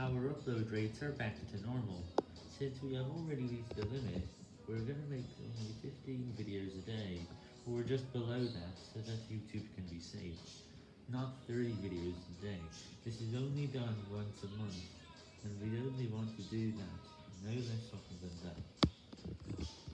Our upload rates are back to normal. Since we have already reached the limit, we're gonna make only 15 videos a day, or just below that so that YouTube can be saved. Not 30 videos a day. This is only done once a month, and we only want to do that, no